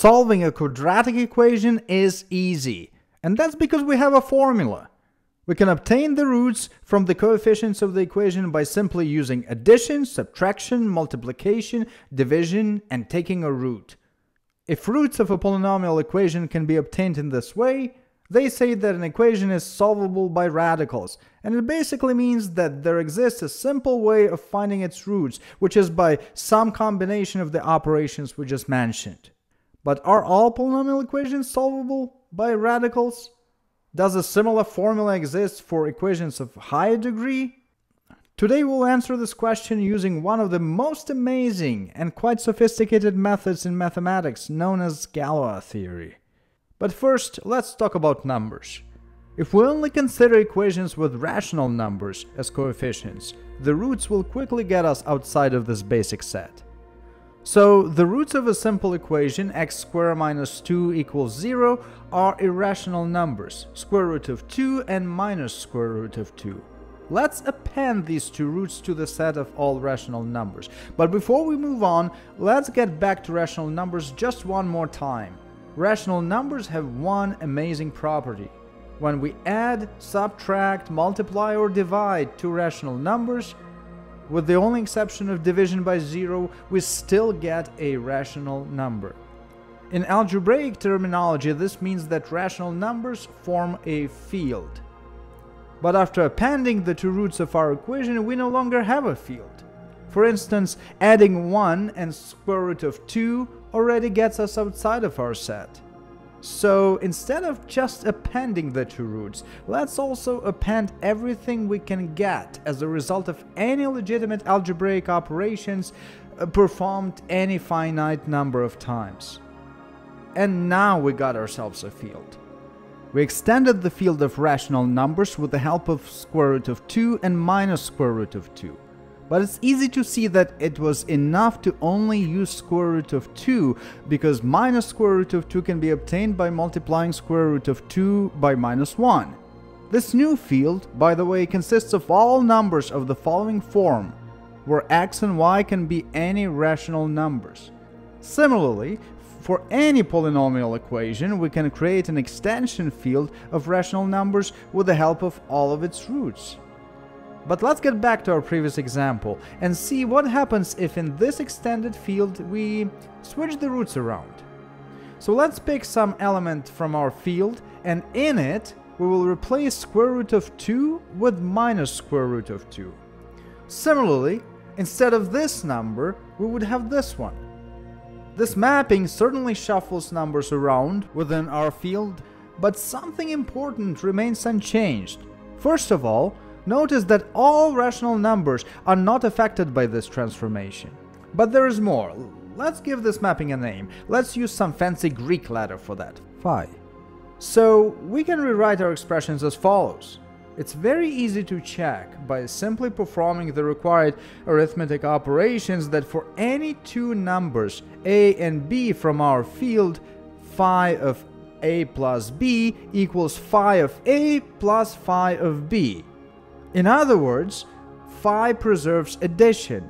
Solving a quadratic equation is easy, and that's because we have a formula. We can obtain the roots from the coefficients of the equation by simply using addition, subtraction, multiplication, division, and taking a root. If roots of a polynomial equation can be obtained in this way, they say that an equation is solvable by radicals, and it basically means that there exists a simple way of finding its roots, which is by some combination of the operations we just mentioned. But are all polynomial equations solvable by radicals? Does a similar formula exist for equations of higher degree? Today we'll answer this question using one of the most amazing and quite sophisticated methods in mathematics known as Galois theory. But first, let's talk about numbers. If we only consider equations with rational numbers as coefficients, the roots will quickly get us outside of this basic set. So the roots of a simple equation x squared minus 2 equals 0 are irrational numbers, square root of 2 and minus square root of 2. Let's append these two roots to the set of all rational numbers. But before we move on, let's get back to rational numbers just one more time. Rational numbers have one amazing property. When we add, subtract, multiply or divide two rational numbers, with the only exception of division by zero, we still get a rational number. In algebraic terminology, this means that rational numbers form a field. But after appending the two roots of our equation, we no longer have a field. For instance, adding 1 and square root of 2 already gets us outside of our set. So instead of just appending the two roots, let's also append everything we can get as a result of any legitimate algebraic operations uh, performed any finite number of times. And now we got ourselves a field. We extended the field of rational numbers with the help of square root of 2 and minus square root of 2. But it's easy to see that it was enough to only use square root of 2 because minus square root of 2 can be obtained by multiplying square root of 2 by minus 1. This new field, by the way, consists of all numbers of the following form, where x and y can be any rational numbers. Similarly, for any polynomial equation, we can create an extension field of rational numbers with the help of all of its roots. But let's get back to our previous example and see what happens if in this extended field we switch the roots around. So let's pick some element from our field and in it we will replace square root of 2 with minus square root of 2. Similarly, instead of this number, we would have this one. This mapping certainly shuffles numbers around within our field, but something important remains unchanged. First of all, Notice that all rational numbers are not affected by this transformation. But there is more. Let's give this mapping a name. Let's use some fancy Greek letter for that. Phi. So we can rewrite our expressions as follows. It's very easy to check by simply performing the required arithmetic operations that for any two numbers a and b from our field, phi of a plus b equals phi of a plus phi of b. In other words, phi preserves addition,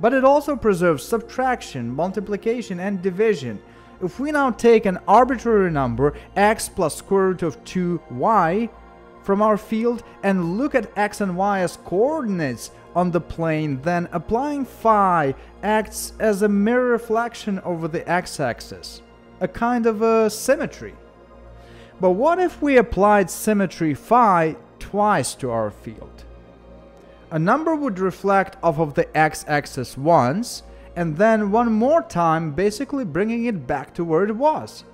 but it also preserves subtraction, multiplication, and division. If we now take an arbitrary number, x plus square root of 2y, from our field and look at x and y as coordinates on the plane, then applying phi acts as a mirror reflection over the x-axis, a kind of a symmetry. But what if we applied symmetry phi twice to our field. A number would reflect off of the x-axis once, and then one more time, basically bringing it back to where it was.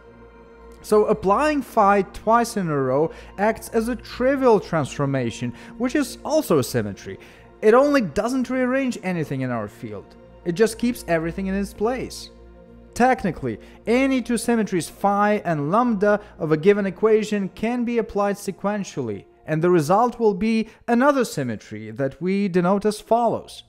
So applying phi twice in a row acts as a trivial transformation, which is also a symmetry. It only doesn't rearrange anything in our field. It just keeps everything in its place. Technically, any two symmetries phi and lambda of a given equation can be applied sequentially, and the result will be another symmetry that we denote as follows.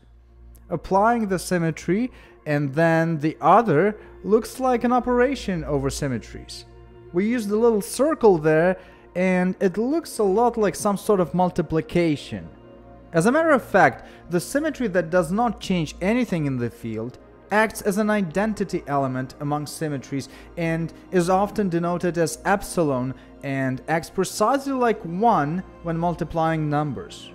Applying the symmetry and then the other looks like an operation over symmetries. We use the little circle there and it looks a lot like some sort of multiplication. As a matter of fact, the symmetry that does not change anything in the field acts as an identity element among symmetries and is often denoted as epsilon and acts precisely like 1 when multiplying numbers.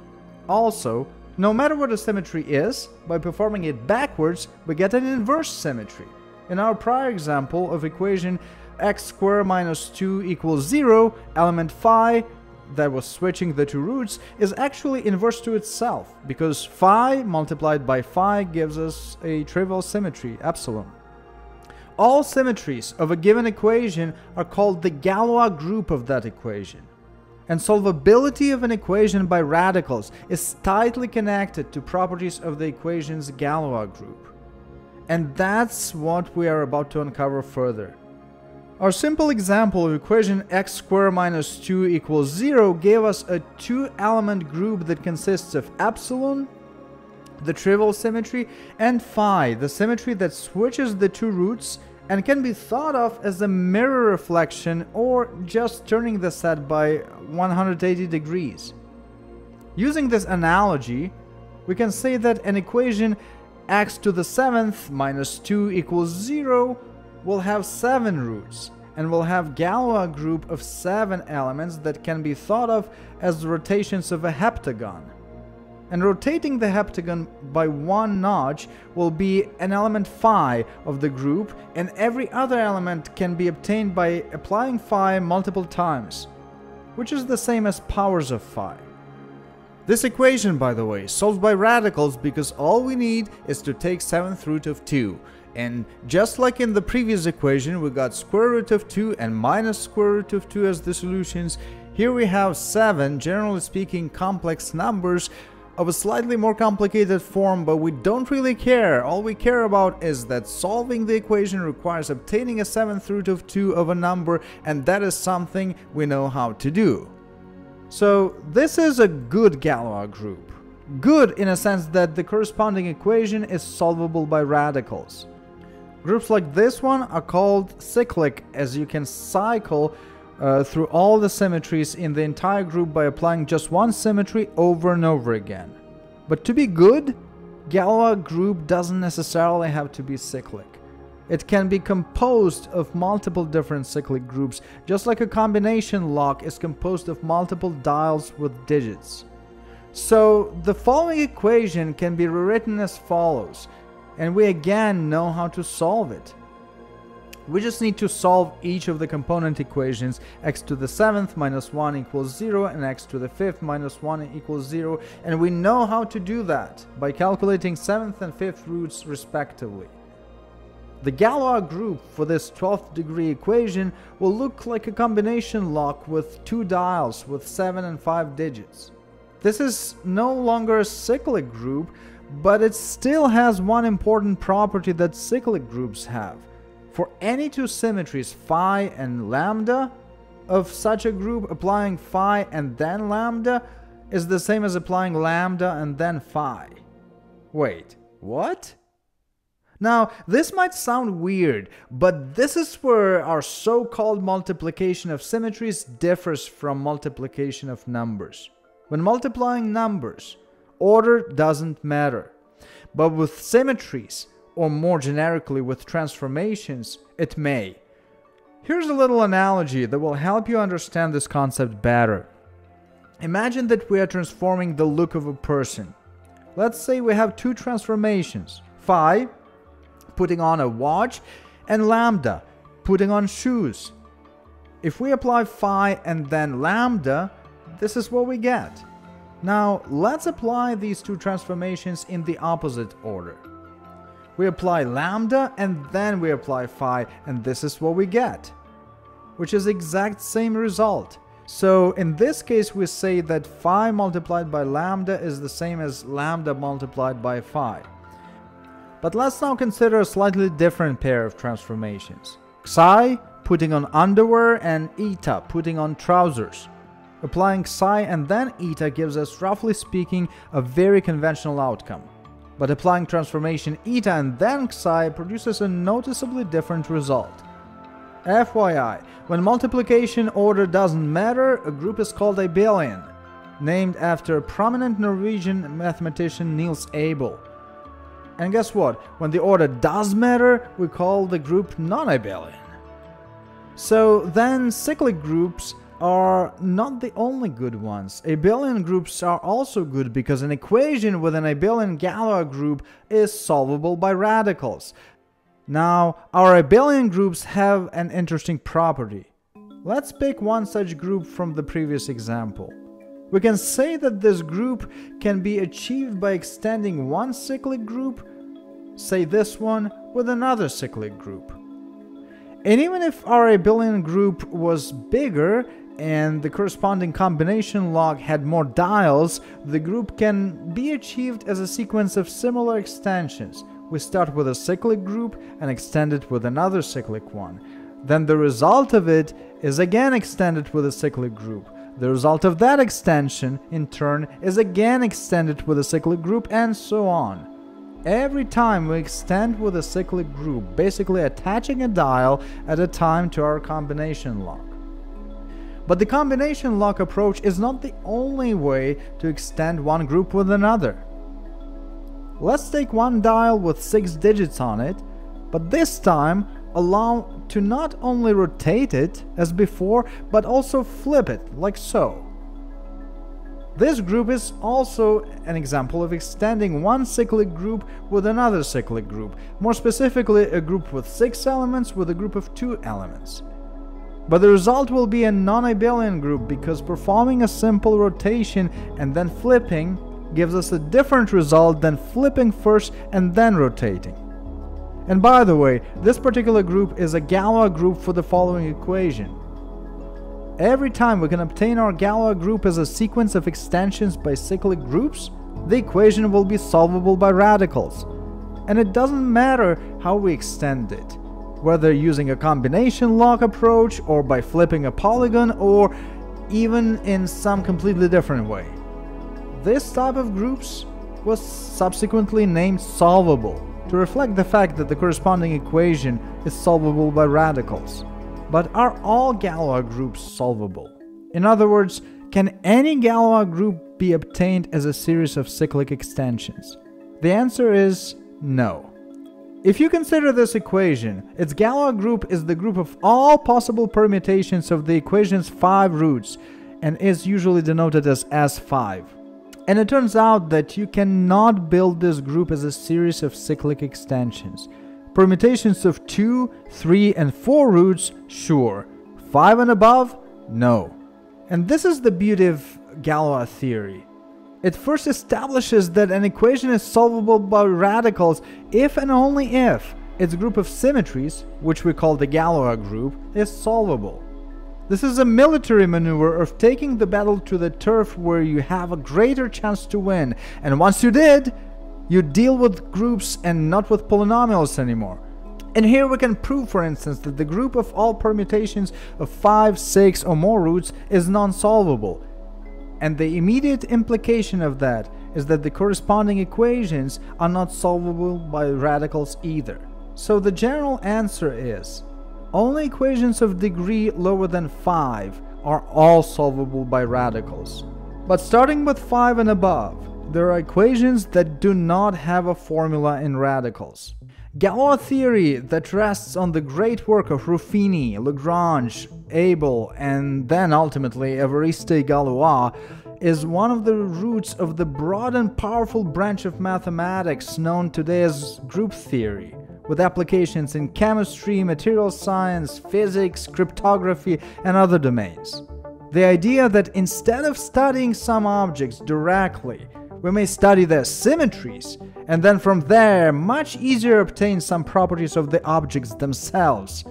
Also, no matter what a symmetry is, by performing it backwards, we get an inverse symmetry. In our prior example of equation x squared minus 2 equals 0, element phi that was switching the two roots is actually inverse to itself, because phi multiplied by phi gives us a trivial symmetry, epsilon. All symmetries of a given equation are called the Galois group of that equation. And solvability of an equation by radicals is tightly connected to properties of the equation's Galois group. And that's what we are about to uncover further. Our simple example of equation x squared minus 2 equals 0 gave us a two-element group that consists of epsilon, the trivial symmetry, and phi, the symmetry that switches the two roots and can be thought of as a mirror reflection or just turning the set by 180 degrees. Using this analogy, we can say that an equation x to the 7th minus 2 equals 0 will have seven roots and will have Galois group of seven elements that can be thought of as rotations of a heptagon. And rotating the heptagon by one notch will be an element phi of the group, and every other element can be obtained by applying phi multiple times, which is the same as powers of phi. This equation, by the way, solved by radicals because all we need is to take 7th root of 2, and just like in the previous equation, we got square root of 2 and minus square root of 2 as the solutions. Here we have 7, generally speaking, complex numbers of a slightly more complicated form, but we don't really care. All we care about is that solving the equation requires obtaining a 7th root of 2 of a number, and that is something we know how to do. So this is a good Galois group. Good in a sense that the corresponding equation is solvable by radicals. Groups like this one are called cyclic as you can cycle uh, through all the symmetries in the entire group by applying just one symmetry over and over again. But to be good, Galois group doesn't necessarily have to be cyclic. It can be composed of multiple different cyclic groups, just like a combination lock is composed of multiple dials with digits. So the following equation can be rewritten as follows and we again know how to solve it. We just need to solve each of the component equations x to the 7th minus 1 equals 0 and x to the 5th minus 1 equals 0 and we know how to do that by calculating 7th and 5th roots respectively. The Galois group for this 12th degree equation will look like a combination lock with two dials with 7 and 5 digits. This is no longer a cyclic group but it still has one important property that cyclic groups have. For any two symmetries phi and lambda of such a group, applying phi and then lambda is the same as applying lambda and then phi. Wait, what? Now, this might sound weird, but this is where our so-called multiplication of symmetries differs from multiplication of numbers. When multiplying numbers, Order doesn't matter. But with symmetries, or more generically with transformations, it may. Here's a little analogy that will help you understand this concept better. Imagine that we are transforming the look of a person. Let's say we have two transformations phi, putting on a watch, and lambda, putting on shoes. If we apply phi and then lambda, this is what we get. Now, let's apply these two transformations in the opposite order. We apply lambda and then we apply phi and this is what we get, which is exact same result. So in this case we say that phi multiplied by lambda is the same as lambda multiplied by phi. But let's now consider a slightly different pair of transformations. Psi putting on underwear and eta putting on trousers. Applying psi and then eta gives us, roughly speaking, a very conventional outcome. But applying transformation eta and then psi produces a noticeably different result. FYI, when multiplication order doesn't matter, a group is called abelian, named after prominent Norwegian mathematician Niels Abel. And guess what? When the order does matter, we call the group non-abelian. So then cyclic groups are not the only good ones. Abelian groups are also good because an equation with an abelian Galois group is solvable by radicals. Now, our abelian groups have an interesting property. Let's pick one such group from the previous example. We can say that this group can be achieved by extending one cyclic group, say this one, with another cyclic group. And even if our abelian group was bigger and the corresponding combination lock had more dials, the group can be achieved as a sequence of similar extensions. We start with a cyclic group and extend it with another cyclic one. Then the result of it is again extended with a cyclic group. The result of that extension, in turn, is again extended with a cyclic group and so on. Every time we extend with a cyclic group, basically attaching a dial at a time to our combination lock. But the combination lock approach is not the only way to extend one group with another. Let's take one dial with 6 digits on it, but this time allow to not only rotate it as before, but also flip it, like so. This group is also an example of extending one cyclic group with another cyclic group, more specifically a group with 6 elements with a group of 2 elements. But the result will be a non-abelian group because performing a simple rotation and then flipping gives us a different result than flipping first and then rotating. And by the way, this particular group is a Galois group for the following equation. Every time we can obtain our Galois group as a sequence of extensions by cyclic groups, the equation will be solvable by radicals. And it doesn't matter how we extend it whether using a combination lock approach or by flipping a polygon or even in some completely different way. This type of groups was subsequently named solvable to reflect the fact that the corresponding equation is solvable by radicals. But are all Galois groups solvable? In other words, can any Galois group be obtained as a series of cyclic extensions? The answer is no. If you consider this equation, its Galois group is the group of all possible permutations of the equation's five roots and is usually denoted as S5. And it turns out that you cannot build this group as a series of cyclic extensions. Permutations of 2, 3, and 4 roots, sure. 5 and above, no. And this is the beauty of Galois theory. It first establishes that an equation is solvable by radicals if and only if its group of symmetries, which we call the Galois group, is solvable. This is a military maneuver of taking the battle to the turf where you have a greater chance to win, and once you did, you deal with groups and not with polynomials anymore. And here we can prove, for instance, that the group of all permutations of 5, 6 or more roots is non-solvable, and the immediate implication of that is that the corresponding equations are not solvable by radicals either. So the general answer is, only equations of degree lower than 5 are all solvable by radicals. But starting with 5 and above, there are equations that do not have a formula in radicals. Galois theory that rests on the great work of Ruffini, Lagrange, Abel, and then ultimately Évariste Galois is one of the roots of the broad and powerful branch of mathematics known today as group theory, with applications in chemistry, material science, physics, cryptography, and other domains. The idea that instead of studying some objects directly, we may study their symmetries, and then from there much easier obtain some properties of the objects themselves,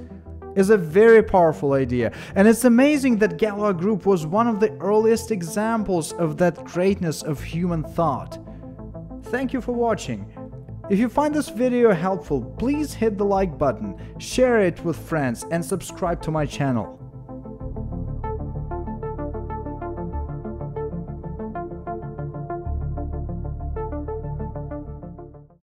is a very powerful idea, and it's amazing that Galois Group was one of the earliest examples of that greatness of human thought. Thank you for watching. If you find this video helpful, please hit the like button, share it with friends, and subscribe to my channel.